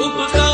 Um portão.